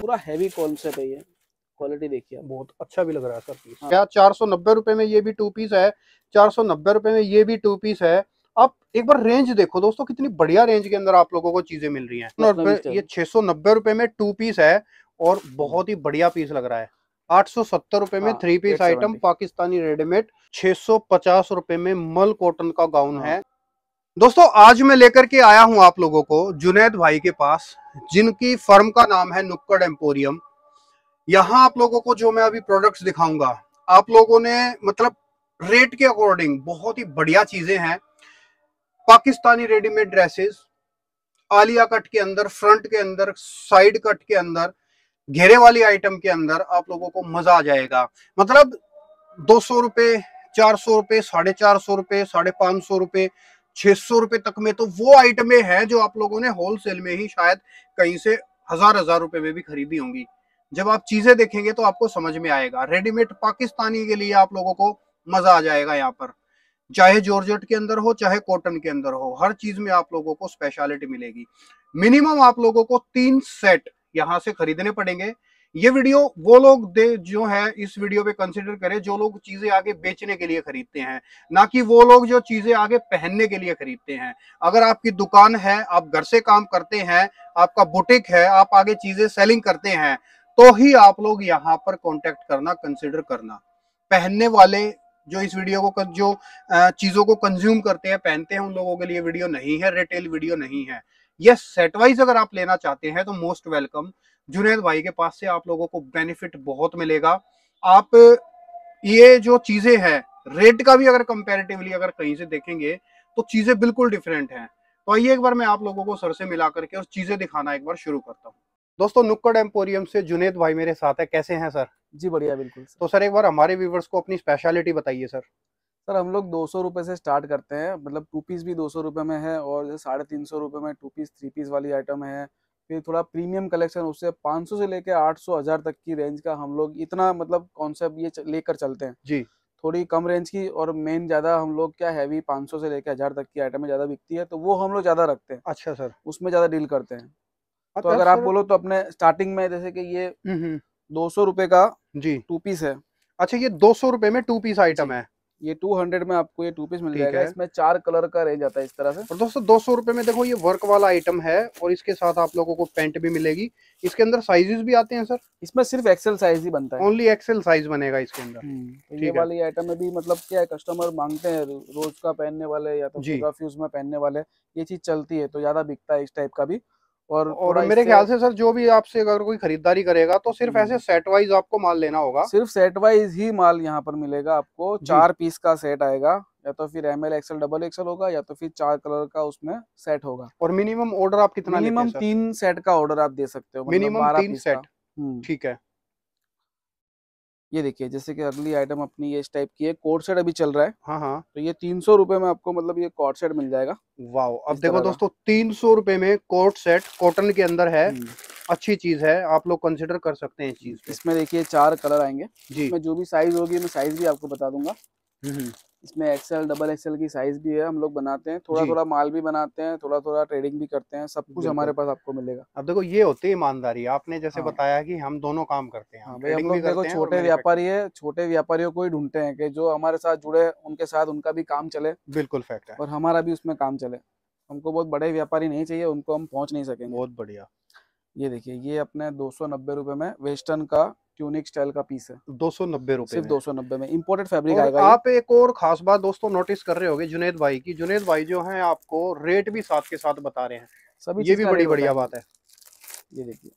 पूरा heavy concept है ये। क्वालिटी देखिए बहुत अच्छा भी लग रहा है सर पीस हाँ। क्या चार सौ नब्बे रुपए में ये भी टू पीस है? चार सौ नब्बे रुपए में ये भी टू पीस है। आप एक बार रेंज देखो दोस्तों कितनी बढ़िया रेंज के अंदर आप लोगों को चीज़ें मिल रही हैं। और ये छह सौ नब्बे रुपए में टू पीस है और बहुत ही बढ़िया पीस लग रहा है। आठ सौ सत्तर रुपए में हाँ, three piece item Pakistani readymade छह सौ पचास रुपए में मल कॉटन का गाउन हाँ। दोस्तों, आज मैं लेकर के आया हूँ आप लोगों को जुनेद भाई के पास, जिनकी फर्म का नाम है नुक्कड़ एम्पोरियम। यहाँ आप लोगों को जो मैं अभी प्रोडक्ट्स दिखाऊँगा, आप लोगों ने मतलब रेट के अकॉर्डिंग बहुत ही बढ़िया चीज़ें हैं। Pakistani readymade dresses Alia cut के अंदर फ्रंट के अंदर साइड कट के अंदर, घेरे वाली आइटम के अंदर आप लोगों को मज़ा आ जाएगा। मतलब दो सौ रुपये चार सौ रुपये साढ़े चार सौ रुपये साढ़े पाँच सौ रुपये छह सौ रुपये तक में। तो वो आइटमें हैं जो आप लोगों ने होलसेल में ही शायद कहीं से हज़ार हज़ार रुपए में भी खरीदी होंगी। जब आप चीज़ें देखेंगे तो आपको समझ में आएगा। रेडीमेड पाकिस्तानी के लिए आप लोगों को मज़ा आ जाएगा यहाँ पर। चाहे जॉर्जेट के अंदर हो, चाहे कॉटन के अंदर हो, हर चीज़ में आप लोगों को स्पेशलिटी मिलेगी। मिनिमम आप लोगों को तीन सेट यहाँ से खरीदने पड़ेंगे। ये वीडियो वो लोग दे जो है, इस वीडियो पे कंसिडर करें, जो लोग चीज़ें आगे बेचने के लिए खरीदते हैं, ना कि वो लोग जो चीज़ें आगे पहनने के लिए खरीदते हैं। अगर आपकी दुकान है, आप घर से काम करते हैं, आपका बुटीक है, आप आगे चीज़ें सेलिंग करते हैं तो ही आप लोग यहाँ पर कॉन्टेक्ट करना कंसिडर करना। पहनने वाले जो इस वीडियो को जो चीज़ों को कंज्यूम करते हैं, पहनते हैं, उन लोगों के लिए वीडियो नहीं है रिटेल वीडियो नहीं है। ये सेट वाइज अगर आप लेना चाहते हैं तो मोस्ट वेलकम जुनेद भाई के पास से आप लोगों को बेनिफिट बहुत मिलेगा। आप ये जो चीज़ें हैं रेट का भी अगर कंपैरेटिवली अगर कहीं से देखेंगे तो चीज़ें बिल्कुल डिफरेंट हैं। तो आइए एक बार मैं आप लोगों को सर से मिला करके और चीज़ें दिखाना एक बार शुरू करता हूँ। दोस्तों नुक्कड़ एम्पोरियम से जुनेद भाई मेरे साथ है। कैसे हैं सर? जी बढ़िया बिल्कुल तो सर एक बार हमारे व्यूवर्स को अपनी स्पेशलिटी बताइए सर। सर हम लोग दो सौ रुपये से स्टार्ट करते हैं। मतलब टू पीस भी दो सौ रुपये में है और जैसे साढ़े तीन सौ रुपये में टू पीस थ्री पीस वाली आइटम है। फिर थोड़ा प्रीमियम कलेक्शन उससे 500 से लेके 800 हज़ार तक की रेंज का हम लोग इतना मतलब कॉन्सेप्ट ये लेकर चलते हैं। जी। थोड़ी कम रेंज की और मेन ज़्यादा हम लोग क्या हैवी 500 से लेकर हज़ार तक की आइटमें ज़्यादा बिकती है तो वो हम लोग ज़्यादा रखते हैं। अच्छा सर। उसमें ज़्यादा डील करते हैं। तो अच्छा, अगर आप बोलो तो अपने स्टार्टिंग में जैसे कि ये हम्म, हम्म, दो सौ का जी। टू पीस है। अच्छा ये दो सौ रुपए में टू पीस आइटम है। ये टू हंड्रेड में आपको ये टू पीस मिल जाएगा। इसमें चार कलर का रेंज आता है इस तरह से। और दोस्तों दो सौ रुपए में देखो ये वर्क वाला आइटम है और इसके साथ आप लोगों को पेंट भी मिलेगी। इसके अंदर साइजेस भी आते हैं सर इसमें सिर्फ़ एक्सेल साइज़ ही बनता है। ओनली एक्सेल साइज़ बनेगा इसके अंदर। हम्म, तो ये वाली आइटम में भी मतलब क्या है कस्टमर मांगते हैं रोज का पहनने वाले या तो में पहनने वाले ये चीज़ चलती है तो ज़्यादा बिकता है इस टाइप का भी। और और मेरे ख्याल से सर जो भी आपसे अगर कोई खरीदारी करेगा तो सिर्फ़ हम्म। ऐसे सेट वाइज आपको माल लेना होगा। सिर्फ़ सेट वाइज ही माल यहाँ पर मिलेगा आपको। चार पीस का सेट आएगा या तो फिर M L XL double XL होगा या तो फिर चार कलर का उसमें सेट होगा। और मिनिमम ऑर्डर आप कितना मिनिमम तीन सेट का ऑर्डर आप दे सकते हो मिनिमम 12 तीन set। हम्म, ठीक है। ये देखिए जैसे कि अगली आइटम अपनी ये इस टाइप की है कोर्ट सेट अभी चल रहा है। हाँ हाँ। तो ये तीन सौ रुपए में आपको मतलब ये कोर्ट सेट मिल जाएगा। वाओ अब देखो दोस्तों तीन सौ रुपए में कोर्ट सेट कॉटन के अंदर है हम्म, अच्छी चीज़ है आप लोग कंसिडर कर सकते हैं इस चीज़ इसमें देखिए चार कलर आएँगे। जी। इसमें जो भी साइज़ होगी मैं साइज़ भी आपको बता दूँगा। हम्म, इसमें एक्सएल डबल एक्सएल की साइज़ भी है हम लोग बनाते हैं। थोड़ा थोड़ा माल भी बनाते हैं थोड़ा थोड़ा ट्रेडिंग भी करते हैं सब कुछ हमारे पास आपको मिलेगा। अब देखो ये होती है ईमानदारी। आपने जैसे हाँ। बताया कि हम दोनों काम करते हैं हाँ भाई हम लोग देखो छोटे व्यापारी है छोटे व्यापारियों को ही ढूंढते हैं कि जो हमारे साथ जुड़े उनके साथ उनका भी काम चले बिल्कुल फैक्ट है। और हमारा भी उसमें काम चले। हमको बहुत बड़े व्यापारी नहीं चाहिए उनको हम पहुँच नहीं सकेंगे। बहुत बढ़िया। ये देखिए ये अपने दो सौ नब्बे रुपए में वेस्टर्न का ट्यूनिक स्टाइल का पीस है। दो सौ नब्बे रुपए सिर्फ़ दो सौ नब्बे में इम्पोर्टेड फैब्रिक आएगा आप एक और खास बात दोस्तों नोटिस कर रहे होगे जुनेद भाई की। जुनेद भाई जो है आपको रेट भी साथ के साथ बता रहे हैं। सभी ये भी बड़ी बढ़िया बात है। ये देखिए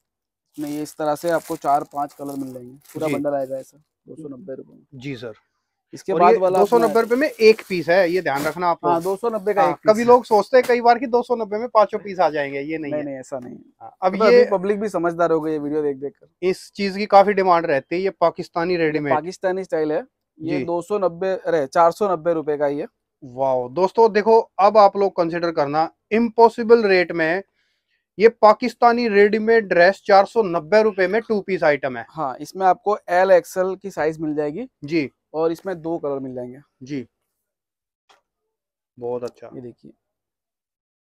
नहीं ये इस तरह से आपको चार पाँच कलर मिल जाएँगे। पूरा बंदर बंडल आएगा ऐसा दो सौ नब्बे रुपए जी सर। इसके बाद वाला दो सौ नब्बे रूपए में एक पीस है ये ध्यान रखना आप हाँ दो सौ नब्बे का हाँ, एक कभी लोग सोचते हैं कई बार कि दो सौ नब्बे में पाँचों पीस आ जाएँगे ये नहीं नहीं नहीं ऐसा नहीं हाँ, अब अब ये पब्लिक भी समझदार हो गई ये वीडियो देख देख कर। इस चीज़ की काफ़ी डिमांड रहती है ये पाकिस्तानी रेडीमेड पाकिस्तानी स्टाइल है। ये दो सौ नब्बे अरे चार सौ नब्बे रूपए का ये वाओ दोस्तों देखो अब आप लोग कंसिडर करना इम्पोसिबल रेट में ये पाकिस्तानी रेडीमेड ड्रेस चार सौ नब्बे रुपए में टू पीस आइटम है। हाँ इसमें आपको एल एक्सएल की साइज़ मिल जाएगी। जी। और इसमें दो कलर मिल जाएँगे। जी। बहुत अच्छा। ये देखिए।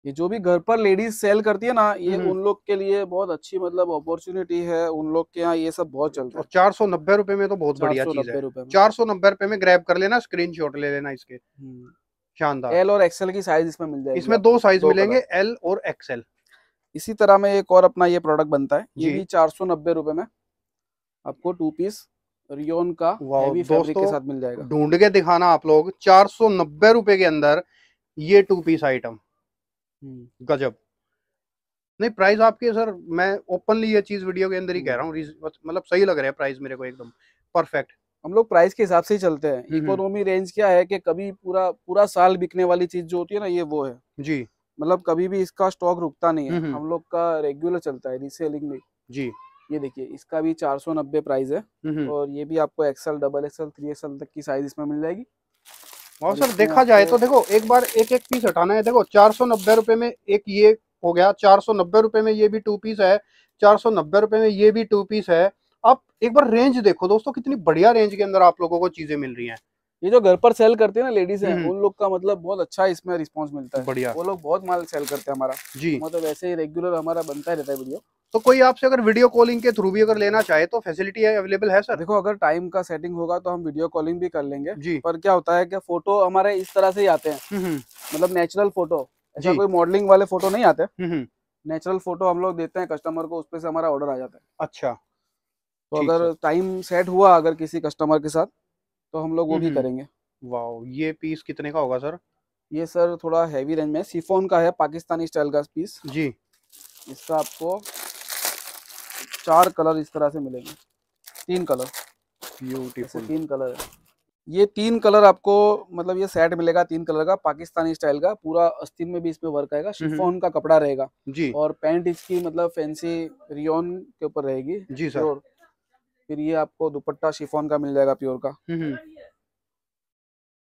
ये जो भी घर पर लेडीज़ सेल करती है ना ये हम्म। उन लोग के लिए बहुत अच्छी मतलब अपॉर्चुनिटी है। उन लोग के यहाँ ये सब बहुत चलता है। चार सौ नब्बे रुपए में तो बहुत बढ़िया चीज़ है। चार सौ नब्बे रुपए में ग्रैब कर लेना स्क्रीनशॉट ले लेना इसके। हम्म। शानदार। एल और एक्सएल की साइज़ इसमें मिल जाएगी इसमें दो साइज़ मिलेंगे एल और एक्सएल इसी तरह में एक और अपना ये प्रोडक्ट बनता है। ये भी चार सौ नब्बे रुपए में। आपको टू पीस रियोन का हैवी फैब्रिक के साथ मिल जाएगा। ढूंढ के दिखाना आप लोग चार सौ नब्बे रुपए के अंदर ये टू पीस आइटम हम्म। गजब। नहीं प्राइस आपके सर मैं ओपनली ये चीज़ वीडियो के अंदर ही कह रहा हूँ मतलब सही लग रहा है प्राइस मेरे को एकदम। परफेक्ट हम लोग प्राइस के हिसाब से ही चलते हैं। हम्म। इकोनॉमी रेंज क्या है कि कभी पूरा पूरा साल बिकने वाली चीज़ जो होती है ना ये वो है। जी। मतलब कभी भी इसका स्टॉक रुकता नहीं है। हम्म। हम लोग का रेगुलर चलता है रीसेलिंग में जी। ये देखिए इसका भी चार सौ नब्बे प्राइस है। हम्म और ये भी आपको XL double XL three XL तक की साइज़ इसमें मिल जाएगी। और सर देखा जाए तो देखो एक बार एक एक पीस हटाना है। देखो चार सौ नब्बे रुपए में एक ये हो गया चार सौ नब्बे रुपए में ये भी टू पीस है चार सौ नब्बे रुपए में ये भी टू पीस है। आप एक बार रेंज देखो दोस्तों कितनी बढ़िया रेंज के अंदर आप लोगों को चीज़ें मिल रही हैं। ये जो घर पर सेल करते हैं ना लेडीज़ हैं हम्म। उन लोग का मतलब बहुत अच्छा इसमें रिस्पांस मिलता है। बढ़िया। वो लोग बहुत माल सेल करते हैं हमारा। जी। मतलब ऐसे ही रेगुलर हमारा बनता ही रहता है वीडियो। तो कोई आपसे अगर वीडियो कॉलिंग के थ्रू भी अगर लेना चाहे तो फैसिलिटी अवेलेबल है सर देखो अगर टाइम का सेटिंग होगा तो हम वीडियो कॉलिंग भी कर लेंगे। जी। पर क्या होता है कि फ़ोटो हमारे इस तरह से ही आते हैं। हम्म मतलब नेचुरल फ़ोटो ऐसा कोई मॉडलिंग वाले फ़ोटो नहीं आते। हम्म हम्म, नेचुरल फ़ोटो हम लोग देते हैं कस्टमर को उसपे से हमारा ऑर्डर आ जाता है। अच्छा। तो अगर टाइम सेट हुआ अगर किसी कस्टमर के साथ तो हम लोग वो भी हम्म। करेंगे। वाह ये पीस कितने का होगा सर ये सर थोड़ा हैवी रेंज में सिफोन का है पाकिस्तानी स्टाइल का पीस जी। इसका आपको चार कलर इस तरह से मिलेंगे। तीन कलर। ब्यूटीफुल तीन कलर है। ये तीन कलर आपको मतलब ये सेट मिलेगा तीन कलर का पाकिस्तानी स्टाइल का पूरा अस्तीन में भी इसमें वर्क आएगा शिफोन का कपड़ा रहेगा। जी। और पैंट इसकी मतलब फैंसी रियोन के ऊपर रहेगी जी सर। प्योर फिर ये आपको दुपट्टा शिफोन का मिल जाएगा प्योर का।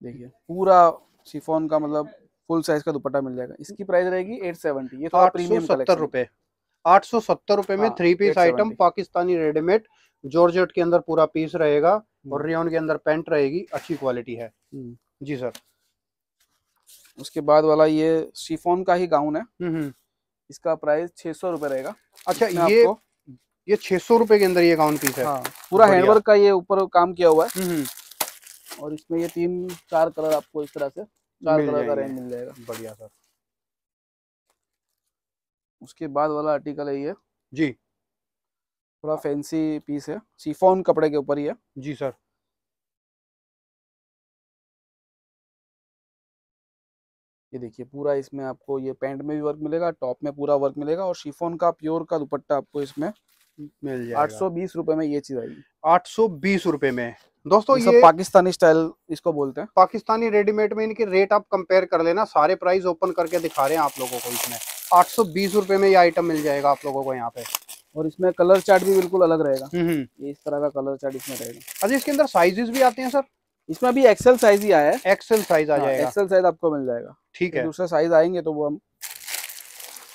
देखिए पूरा शिफोन का मतलब फुल साइज़ का दुपट्टा मिल जाएगा। इसकी प्राइस रहेगी एट सेवेंटी ये थोड़ा प्रीमियम सत्तर रुपए। आठ सौ सत्तर रुपए में three piece item Pakistani readymade georgette के अंदर पूरा पीस रहेगा हम्म। और रियोन के अंदर पेंट रहेगी अच्छी क्वालिटी है। जी सर उसके बाद वाला ये शिफोन का ही गाउन है। हम्म हम्म, इसका प्राइस छह सौ रुपए रहेगा। अच्छा ये ये छह सौ रुपए के अंदर ये गाउन पीस है। हाँ पूरा हैंडवर्क का ये ऊपर काम किया हुआ है। हम्म हम्म, और इसमें ये तीन चार कलर आपको इस तरह से चार कलर का रेंज मिल जाएगा। बढ़िया सर उसके बाद वाला आर्टिकल है ये। जी। थोड़ा फैंसी पीस है। शिफॉन कपड़े के ऊपर ही है। जी सर ये देखिए पूरा इसमें आपको ये पैंट में भी वर्क मिलेगा टॉप में पूरा वर्क मिलेगा और शिफोन का प्योर का दुपट्टा आपको इसमें मिल जाएगा। आठ सौ बीस रुपए में ये चीज़ आएगी। आठ सौ बीस रुपए में। दोस्तों ये पाकिस्तानी स्टाइल इसको बोलते हैं। पाकिस्तानी रेडीमेड में इनके रेट आप कंपेयर कर लेना सारे प्राइस ओपन करके दिखा रहे हैं आप लोगों को इसमें। आठ सौ बीस रुपए में ये आइटम मिल जाएगा आप लोगों को यहाँ पे। और इसमें कलर चार्ट भी बिल्कुल अलग रहेगा। हम्म हम्म। ये इस तरह का कलर चार्ट इसमें रहेगा। अच्छा इसके अंदर साइजेस भी आते हैं सर इसमें अभी एक्सेल साइज़ ही आया है। एक्सेल साइज़ आ जाएगा। एक्सेल साइज़ आपको मिल जाएगा। ठीक है। दूसरे साइज़ आएँगे तो वो हम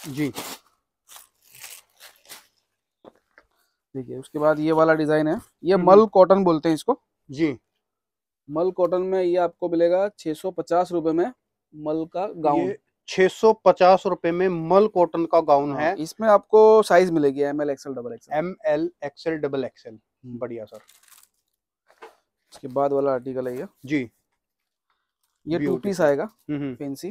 जी। देखिए उसके बाद ये वाला डिज़ाइन है। ये हम्म। मल कॉटन बोलते हैं इसको। जी। मल कॉटन में ये आपको मिलेगा छह सौ पचास रुपए में मल का गाउन छह सौ पचास रुपए में मल कॉटन का गाउन है इसमें आपको साइज़ मिलेगी M L XL double XL M L XL double XL बढ़िया सर उसके बाद वाला आर्टिकल है ये। जी। ये टू पीस आएगा हम्म हम्म। फैंसी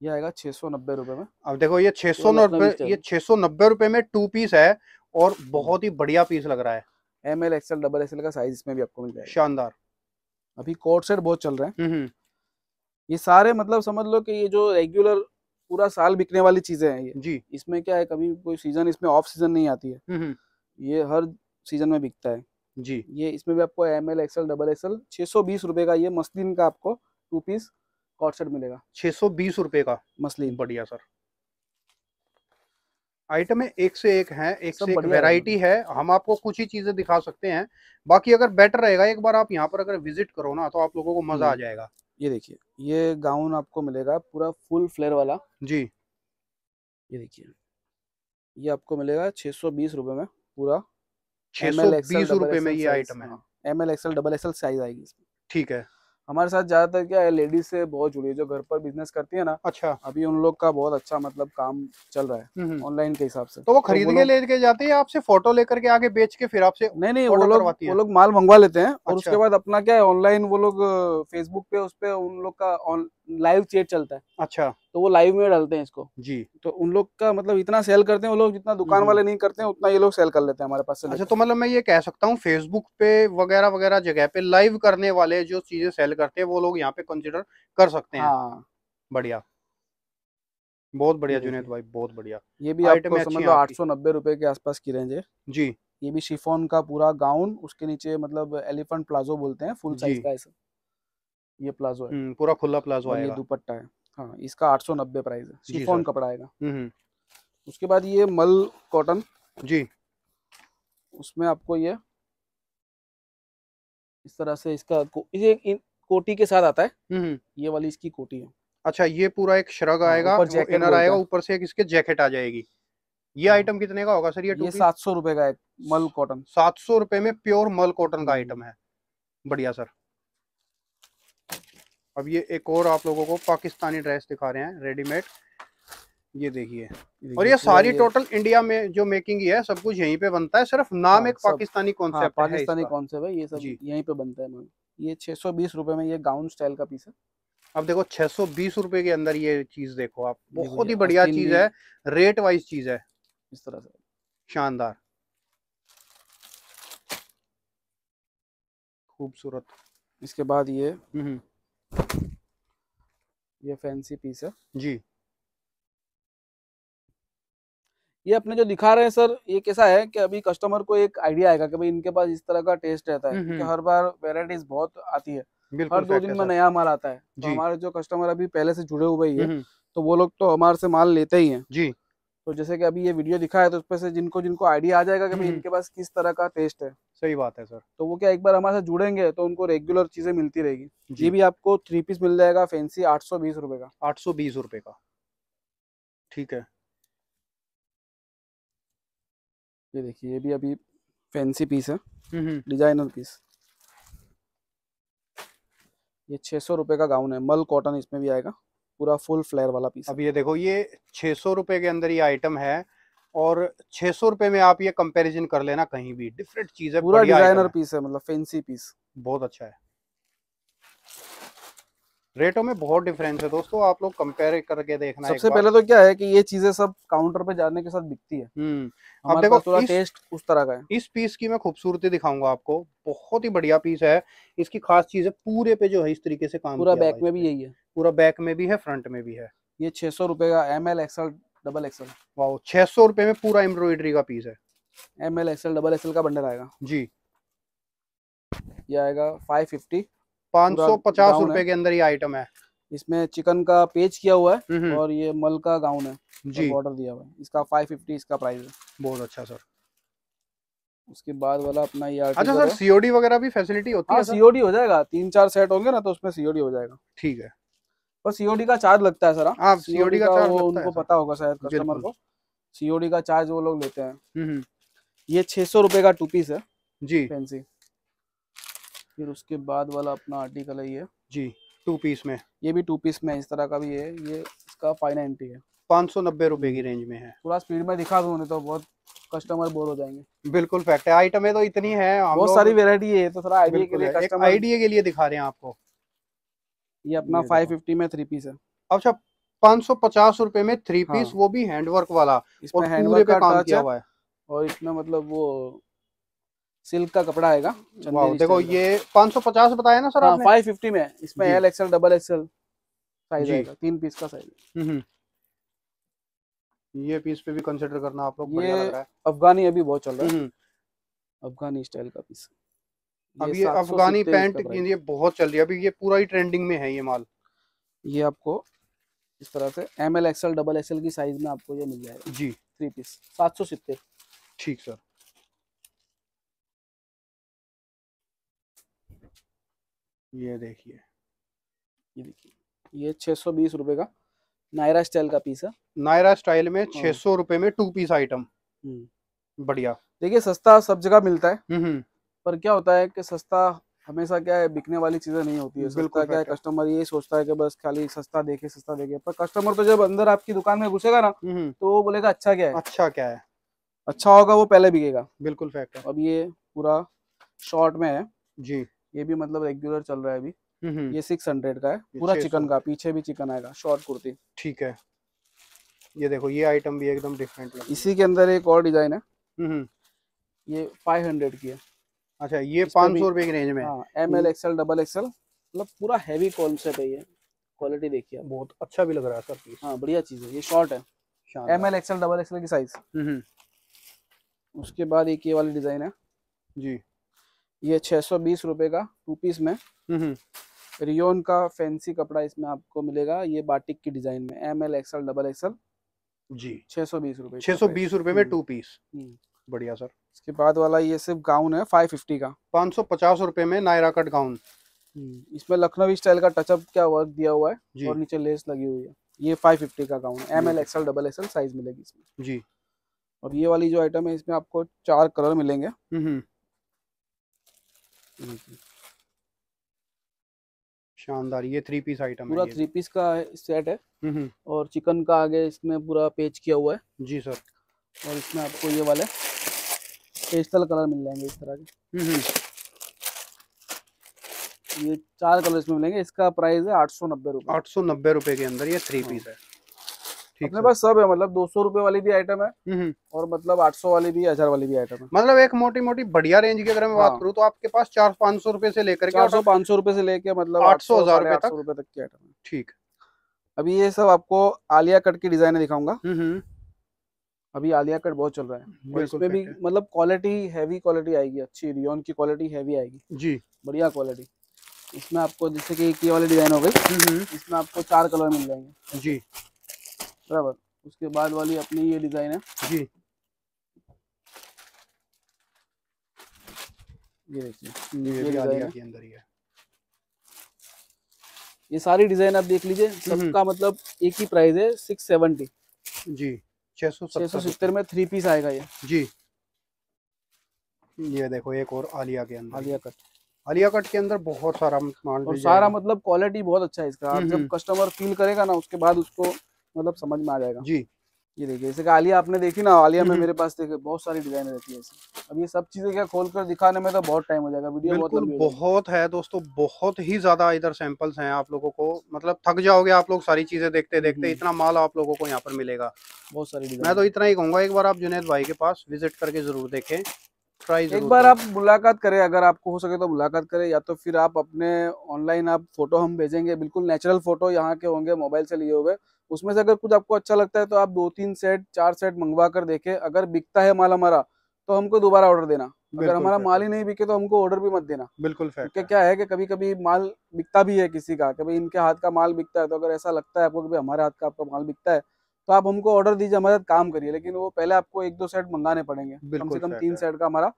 ये आएगा छह सौ नब्बे रुपए में। अब देखो ये छह सौ नब्बे ये छह सौ नब्बे रुपए में टू पीस है और बहुत ही बढ़िया पीस लग रहा है। M L XL double XL का साइज़ इसमें भी आपको मिल जाएगा। शानदार। अभी कोट सेट बहुत चल रहे हैं। हम्म हम्म। ये सारे मतलब समझ लो कि ये जो रेगुलर पूरा साल बिकने वाली चीज़ें हैं ये। जी। इसमें क्या है कभी कोई सीज़न इसमें ऑफ़ सीज़न नहीं आती है। हम्म हम्म। ये हर सीज़न में बिकता है। जी। ये इसमें भी आपको M L XL double XL छह सौ बीस रुपए का ये मसलिन का आपको टू पीस कॉट सेट मिलेगा। छह सौ बीस रुपए का? मसलिन। बढ़िया सर। आइटम एक से एक है एक से एक वैरायटी है। हम आपको कुछ ही चीज़ें दिखा सकते हैं। बाकी अगर बेटर रहेगा एक बार आप यहाँ पर अगर विज़िट करो ना तो आप लोगों को मज़ा आ हम्म। जाएगा। ये देखिए ये गाउन आपको मिलेगा पूरा फुल फ्लेयर वाला। जी। ये देखिए ये आपको मिलेगा छह सौ बीस रूपए में पूरा। छह सौ बीस रुपए में ये आइटम है। M L XL double XL size आएगी इसमें। ठीक है। हमारे साथ ज़्यादातर क्या है लेडीज़ से बहुत जुड़ी है जो घर पर बिज़नेस करती है ना अच्छा अभी उन लोग का बहुत अच्छा मतलब काम चल रहा है हम्म। ऑनलाइन के हिसाब से तो वो खरीद के लेके जाते हैं आपसे फ़ोटो लेकर के आगे बेच के फिर आपसे नहीं नहीं वो लोग वो लोग माल मंगवा लेते हैं और अच्छा। उसके बाद अपना क्या है ऑनलाइन वो लोग फेसबुक पे उस पर उन लोग का लाइव चेट चलता है। अच्छा। तो वो लाइव में डालते हैं इसको। जी तो उन लोग का मतलब इतना सेल करते हैं वो लोग जितना दुकान हम्म। वाले नहीं करते हैं उतना ये लोग सेल कर लेते हैं हमारे पास से अच्छा तो मतलब मैं ये कह सकता हूँ फेसबुक पे वगैरह वगैरह जगह पे लाइव करने वाले जो चीज़ें सेल करते हैं वो लोग यहाँ पे कंसिडर कर सकते हैं। हाँ। बढ़िया। बहुत बढ़िया जुनेद भाई बहुत बढ़िया। ये भी आइटमें आपको समझ लो आठ सौ नब्बे रुपए के आसपास की रेंज है। जी। ये भी शिफोन का पूरा गाउन उसके नीचे मतलब एलिफेंट प्लाजो बोलते हैं फुल साइज़। का ऐसा। ये प्लाजो है। हम्म, पूरा खुला प्लाजो और ये दुपट्टा है। हाँ इसका आठ सौ नब्बे प्राइस है। शिफॉन कपड़ा आएगा। हम्म, उसके बाद ये मल कॉटन जी। उसमें आपको ये इस तरह से इसका को, इसे इन, कोटी के साथ आता है। हम्म, ये वाली इसकी कोटी है। अच्छा ये पूरा एक श्रग हाँ, आएगा ऊपर जैकेट इनर आएगा ऊपर से एक इसके जैकेट आ जाएगी। ये हाँ। आइटम कितने का होगा सर ये ये सात सौ रुपए का है मल कॉटन सात सौ रुपए में प्योर मल कॉटन का हम्म। आइटम है। बढ़िया सर अब ये एक और आप लोगों को पाकिस्तानी ड्रेस दिखा रहे हैं रेडीमेड। ये देखिए। और ये सारी टोटल इंडिया में जो मेकिंग ही है सब कुछ यहीं पे बनता है सिर्फ़ नाम हाँ, एक पाकिस्तानी कॉन्सेप्ट है पाकिस्तानी। कॉन्सेप्ट है ये सब यहीं पे बनता है ये छह सौ रुपए में ये गाउन स्टाइल का पीस है। अब देखो छह सौ रुपए के अंदर ये चीज़ देखो आप। बहुत ही बढ़िया चीज़ है रेट वाइज चीज़ है। इस तरह से। शानदार। खूबसूरत। इसके बाद ये हम्म, ये फैंसी पीस है। जी। ये अपने जो दिखा रहे हैं सर ये कैसा है कि अभी कस्टमर को एक आइडिया आएगा कि भाई इनके पास इस तरह का टेस्ट रहता है हम्म, क्योंकि हम्म। हर बार वेराइटीज बहुत आती है। हर दो दिन में नया माल आता है। तो हमारे जो कस्टमर अभी पहले से जुड़े हुए ही है हम्म, तो वो लोग तो हमारे से माल लेते ही हैं। जी। तो जैसे कि अभी ये वीडियो दिखा है तो उसपे से जिनको जिनको आइडिया आ जाएगा कि भाई हम्म। इनके पास किस तरह का टेस्ट है। सही बात है सर तो वो क्या एक बार हमारे साथ जुड़ेंगे तो उनको रेगुलर चीज़ें मिलती रहेगी। ये भी आपको थ्री पीस मिल जाएगा फैंसी आठ सौ बीस रुपए का। आठ सौ बीस रुपए का। ठीक है। ये देखिए ये भी अभी फैंसी पीस है। हम्म, डिज़ाइनर पीस ये छह सौ रुपए का गाउन है। मल कॉटन इसमें भी आएगा। पूरा फुल फ्लेयर वाला पीस अब ये देखो ये छह सौ रुपए के अंदर ये आइटम है और छह सौ रुपए में आप ये कंपैरिजन कर लेना कहीं भी। डिफरेंट चीज़ है पूरा डिज़ाइनर पीस है। मतलब फैंसी पीस बहुत अच्छा है। रेटों में बहुत डिफरेंस है दोस्तों आप लोग कंपेयर करके देखना सबसे पहले तो क्या है कि ये चीज़ें सब काउंटर पे जाने के साथ बिकती है। हम्म हमारे देखो, थोड़ा टेस्ट उस तरह का है। इस पीस की मैं खूबसूरती दिखाऊँगा आपको बहुत ही बढ़िया पीस है। इसकी खास चीज़ है पूरे पे जो है इस तरीके से काम पूरा बैक में भी यही है। पूरा बैक में भी है फ्रंट में भी है। ये छह सौ रुपए का M L XL double XL वाह छह सौ रुपए में पूरा एम्ब्रॉयडरी का पीस है। M L XL double XL का बंडल आएगा। जी। ये आएगा फाइव फिफ्टी पाँच सौ पचास के अंदर ये आइटम है। इसमें चिकन का पेज किया हुआ है और ये मल का गाउन है। जी। बॉर्डर दिया हुआ है। इसका फाइव फिफ्टी इसका प्राइस है। बहुत अच्छा सर उसके बाद वाला अपना ये अच्छा सर सीओडी वगैरह भी फैसिलिटी होती हाँ है सीओडी हो जाएगा। तीन चार सेट होंगे ना तो उसमें सीओडी हो जाएगा। ठीक है। पर सीओडी का चार्ज लगता है सर हाँ? हाँ, COD COD का वो उनको पता होगा शायद कस्टमर को। सीओडी का चार्ज वो लोग लेते हैं। ये छह सौ रुपए का टू पीस है। जी। फैंसी फिर उसके बाद वाला अपना आर्टिकल है ये। जी टू पीस में। ये भी टू पीस में इस तरह का भी है। ये इसका फाइव नाइनटी है। पाँच सौ नब्बे रुपए की रेंज में है। थोड़ा स्पीड में दिखा दूँ तो बहुत कस्टमर बोर हो जाएँगे। बिल्कुल फैक्ट है। आइटमें तो इतनी है बहुत सारी वेरायटी है तो थोड़ा आइडिया के लिए कस्टमर आइडिया के लिए दिखा रहे हैं आपको। ये अपना फाइव फिफ्टी में थ्री पीस है। अच्छा पाँच सौ पचास रुपए में थ्री पीस हाँ। वो भी हैंडवर्क वाला। इसमें हैंडवर्क का काम किया हुआ है। और इसमें मतलब वो सिल्क का कपड़ा आएगा देखो ये पाँच सौ पचास बताया ना सर हाँ आपने? फाइव फिफ्टी में इसमें L XL double XL size आएगा तीन पीस का साइज़ हम्म, हम्म। ये पीस पे भी कंसिडर करना आप लोग बढ़िया लग रहा है। अफगानी अभी बहुत चल रहा है। हम्म, अफगानी स्टाइल का पीस अब ये अफगानी पैंट ये बहुत चल रही है अभी ये पूरा ही ट्रेंडिंग में है ये माल। ये आपको इस तरह से M L XL double XL की साइज़ में आपको ये मिल जाएगा। जी। थ्री पीस सात सौ सित्तर। ठीक सर ये देखिए। ये देखिए ये छह सौ बीस रुपए का नायरा स्टाइल का पीस है। नायरा स्टाइल में हाँ। छह सौ रुपए में टू पीस आइटम। बढ़िया। देखिए सस्ता सब जगह मिलता है हम्म, हम्म, पर क्या होता है कि सस्ता हमेशा क्या है बिकने वाली चीज़ें नहीं होती है। बिल्कुल सस्ता क्या है कस्टमर ये सोचता है कि बस खाली सस्ता देखे सस्ता देखे। पर कस्टमर तो जब अंदर आपकी दुकान में घुसेगा ना हम्म, तो वो बोलेगा अच्छा क्या है? अच्छा क्या है? अच्छा होगा वो पहले बिकेगा। बिल्कुल फैक्ट है। अब ये पूरा शॉर्ट में है। जी। ये भी मतलब रेगुलर चल रहा है अभी। हम्म, हम्म, ये सिक्स हंड्रेड का है। पूरा चिकन का पीछे भी चिकन आएगा शॉर्ट कुर्ती। ठीक है। ये देखो ये आइटम भी एकदम डिफरेंट लग इसी के अंदर एक और डिज़ाइन है। हम्म, ये फाइव हंड्रेड की है। अच्छा ये पाँच सौ रुपए की रेंज में। हाँ M L XL double XL मतलब पूरा हैवी कॉन्सेप्ट है ये। क्वालिटी देखिए बहुत अच्छा भी लग रहा है सर पीस हाँ बढ़िया चीज़ है। ये शॉर्ट है। M L XL double XL की साइज़ उसके बाद एक ये वाली डिज़ाइन है। जी। ये छह सौ बीस रुपए का टू पीस में। हम्म, हम्म, रियोन का फैंसी कपड़ा इसमें आपको मिलेगा ये बाटिक की डिज़ाइन में M L XL double XL जी। छह सौ बीस रुपए छह सौ बीस रुपए में हम्म, टू पीस हम्म। बढ़िया सर इसके बाद वाला ये सिर्फ़ गाउन है फाइव फिफ्टी का। पाँच सौ पचास रुपए में नायरा कट गाउन इसमें लखनवी स्टाइल का टचअप क्या वर्क दिया हुआ है और नीचे लेस लगी हुई है। ये फाइव फिफ्टी का gown M L XL double XL size मिलेगी इसमें। जी। और ये वाली जो आइटम है इसमें आपको चार कलर मिलेंगे। हम्म, हम्म, शानदार ये थ्री पीस आइटम पूरा थ्री पीस का सेट है। हम्म, हम्म, और चिकन का आगे इसमें पूरा पेज किया हुआ है। जी सर और इसमें आपको ये वाले पेस्टल कलर मिल जाएँगे इस तरह के। हम्म, हम्म, ये चार कलर इसमें मिलेंगे। इसका प्राइस है आठ सौ नब्बे रुपये आठ सौ नब्बे रुपए के अंदर ये थ्री हाँ। पीस है। ठीक अपने पास सब है मतलब दो सौ रुपये वाली भी आइटम है हम्म, हम्म, और मतलब आठ सौ वाली भी हज़ार वाली भी आइटम है। मतलब एक मोटी मोटी बढ़िया रेंज की अगर मैं बात हाँ। करूँ तो आपके पास चार पाँच सौ रुपये से लेकर चार सौ पाँच सौ रुपये से लेके मतलब 800 हज़ार आठ सौ रुपये तक की आइटम है। ठीक। अभी ये सब आपको आलिया कट की डिज़ाइन दिखाऊँगा। हम्म, अभी आलिया कट बहुत चल रहा है। और इसमें भी मतलब क्वालिटी हैवी क्वालिटी आएगी अच्छी रियोन की क्वालिटी हैवी आएगी। जी। बढ़िया क्वालिटी इसमें आपको जैसे कि ये वाली डिज़ाइन हो गई। इसमें आपको चार कलर मिल जाएँगे। जी। बराबर। उसके बाद वाली अपनी ये डिज़ाइन है। जी। ये देखिए ये ये है। के अंदर ही है। ये सारी डिज़ाइन आप देख लीजिए सबका मतलब एक ही प्राइस है सिक्स सेवेंटी जी छह सौ छह सौ सत्तर में थ्री पीस आएगा ये। जी। ये देखो एक और आलिया के अंदर। आलिया कट आलिया कट के अंदर बहुत सारा माल और सारा मतलब क्वालिटी बहुत अच्छा है इसका। आप हम्म, जब हम्म। कस्टमर फील करेगा ना उसके बाद उसको मतलब समझ में आ जाएगा। जी। ये देखिए जैसे कि आलिया आपने देखी ना आलिया में। मेरे पास देखे बहुत सारी डिज़ाइन रहती है अब ये सब चीज़ें क्या खोल कर दिखाने में तो बहुत टाइम हो जाएगा वीडियो बहुत बहुत है दोस्तों बहुत ही ज़्यादा इधर सैंपल्स हैं आप लोगों को। मतलब थक जाओगे आप लोग सारी चीज़ें देखते देखते। इतना माल आप लोगों को यहाँ पर मिलेगा। बहुत सारी मैं तो इतना ही कहूँगा एक बार आप जुनेद भाई के पास विज़िट करके ज़रूर देखें ट्राई एक बार आप मुलाकात करें अगर आपको हो सके तो मुलाकात करें या तो फिर आप अपने ऑनलाइन आप फ़ोटो हम भेजेंगे बिल्कुल नेचुरल फ़ोटो यहाँ के होंगे मोबाइल से लिए हुए उसमें से अगर कुछ आपको अच्छा लगता है तो आप दो तीन सेट चार सेट मंगवा कर देखें। अगर बिकता है माल हमारा तो हमको दोबारा ऑर्डर देना। अगर हमारा माल ही नहीं बिके तो हमको ऑर्डर भी मत देना। बिल्कुल क्योंकि क्या है कि कभी कभी माल बिकता भी है किसी का कि भाई इनके हाथ का माल बिकता है तो अगर ऐसा लगता है आपको कि हमारे हाथ का आपका माल बिकता है तो आप हमको ऑर्डर दीजिए हमारे साथ काम करिए। लेकिन वो पहले आपको एक दो सेट मंगाने पड़ेंगे। कम से कम तीन सेट का हमारा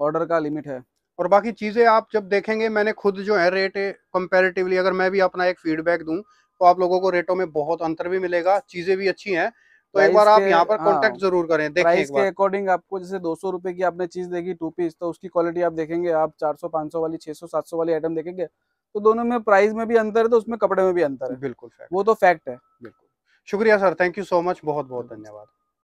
ऑर्डर का लिमिट है। और बाकी चीज़ें आप जब देखेंगे मैंने खुद जो है रेट कंपैरेटिवली अगर मैं भी अपना एक फीडबैक दूँ तो आप लोगों को रेटों में बहुत अंतर भी मिलेगा चीज़ें भी अच्छी हैं तो एक बार आप यहाँ पर हाँ, कांटेक्ट ज़रूर करें देखें प्राइस के अकॉर्डिंग आपको जैसे दो सौ रुपए की आपने चीज़ देखी टू पीस तो उसकी क्वालिटी आप देखेंगे आप चार सौ पाँच सौ वाली छह सौ सात सौ वाली आइटम देखेंगे तो दोनों में प्राइस में भी अंतर है तो उसमें कपड़े में भी अंतर है। बिल्कुल वो तो फैक्ट है। बिल्कुल। शुक्रिया sir thank you so much बहुत बहुत धन्यवाद।